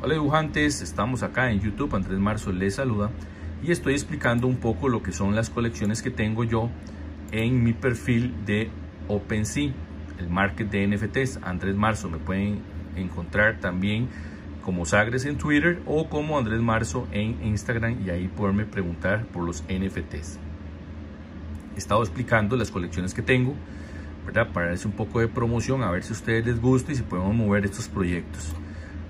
Hola dibujantes, estamos acá en YouTube, Andrés Marzo les saluda y estoy explicando un poco lo que son las colecciones que tengo yo en mi perfil de OpenSea, el market de NFTs, Andrés Marzo, me pueden encontrar también como Sagres en Twitter o como Andrés Marzo en Instagram y ahí poderme preguntar por los NFTs. He estado explicando las colecciones que tengo, ¿verdad? Para darles un poco de promoción, a ver si a ustedes les gusta y si podemos mover estos proyectos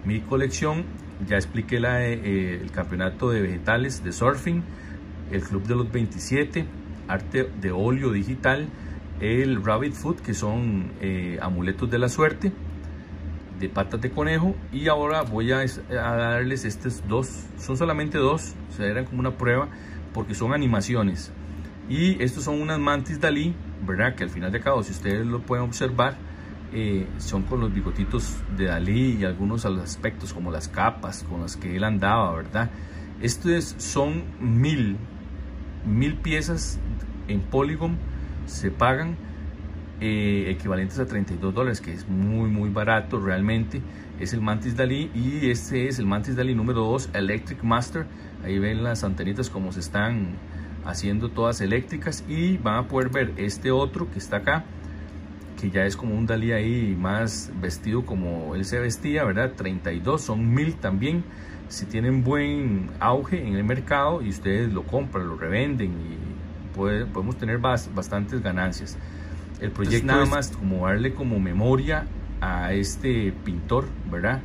mi colección, ya expliqué la, eh, el campeonato de vegetales de surfing, el club de los 27, arte de óleo digital, el rabbit food que son eh, amuletos de la suerte, de patas de conejo y ahora voy a, a, darles estos dos, son solamente dos, o sea, eran como una prueba porque son animaciones. Y estos son unas mantis Dalí, verdad que al final de cabo si ustedes lo pueden observar eh, son con los bigotitos de Dalí y algunos aspectos como las capas con las que él andaba, ¿verdad? Estos son mil, mil piezas en Polygon, se pagan eh, equivalentes a 32 dólares, que es muy, muy barato realmente. Es el Mantis Dalí y este es el Mantis Dalí número 2, Electric Master. Ahí ven las antenitas como se están haciendo todas eléctricas y van a poder ver este otro que está acá que ya es como un Dalí ahí más vestido como él se vestía, ¿verdad? 32, son mil también. Si tienen buen auge en el mercado y ustedes lo compran, lo revenden y podemos tener bastantes ganancias. El proyecto nada más como darle como memoria a este pintor, ¿verdad?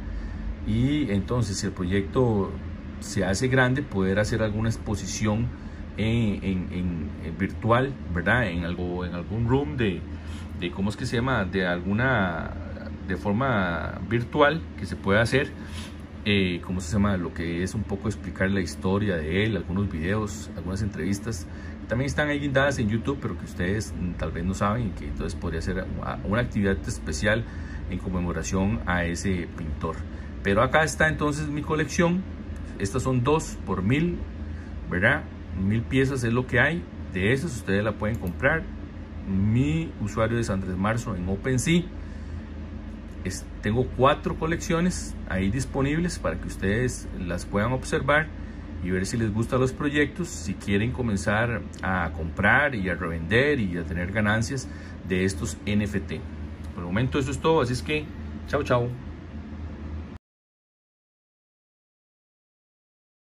Y entonces si el proyecto se hace grande, poder hacer alguna exposición en, virtual, ¿verdad? En, algo, en algún room de, de cómo es que se llama, de alguna, de forma virtual que se puede hacer, eh, cómo se llama, lo que es un poco explicar la historia de él, algunos videos, algunas entrevistas, también están ahí guindadas en YouTube, pero que ustedes tal vez no saben y que entonces podría ser una actividad especial en conmemoración a ese pintor. Pero acá está entonces mi colección, estas son dos por mil, ¿verdad? Mil piezas es lo que hay, de esas ustedes la pueden comprar mi usuario es Andrés Marzo en OpenSea. tengo cuatro colecciones ahí disponibles para que ustedes las puedan observar y ver si les gustan los proyectos, si quieren comenzar a comprar y a revender y a tener ganancias de estos NFT. Por el momento eso es todo, así es que chao chao.